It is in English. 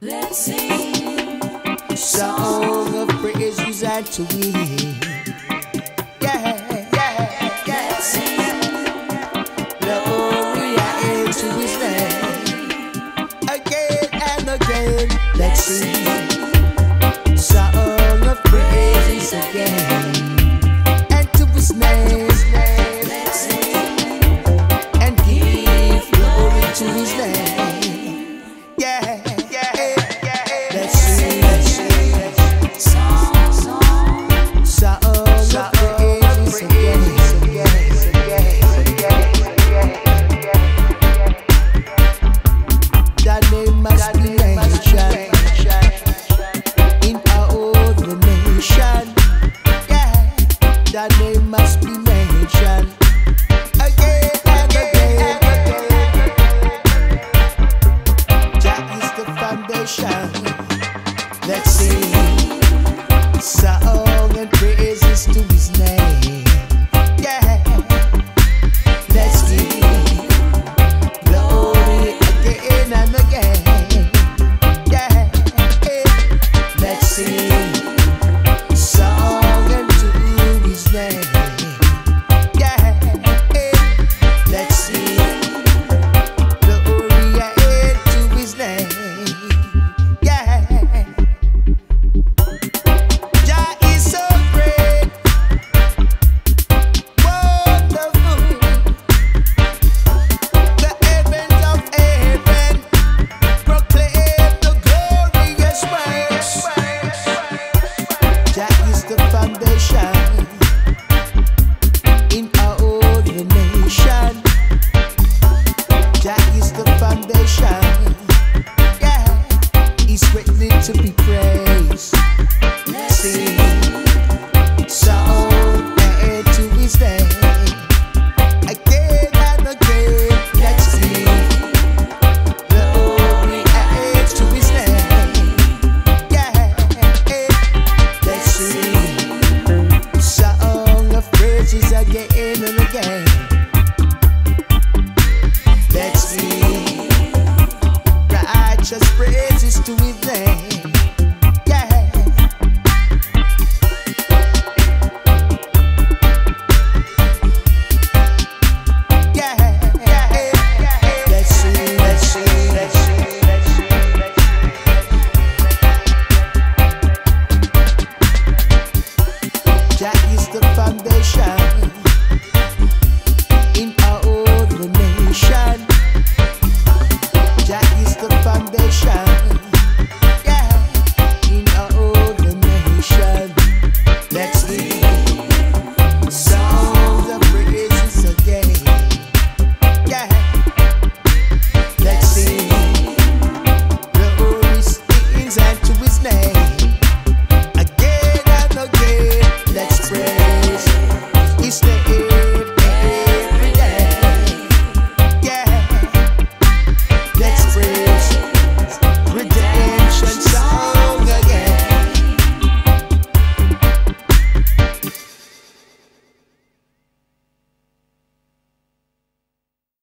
Let's sing a song of praise you to me. Yeah, yeah, yeah. Let's sing glory to His name again and again. Let's sing. Sing song and praises to His name. To be praised. To His. Again and again, let's to His name. Yeah, let's song of praises again and again. Let's righteous praises to His the foundation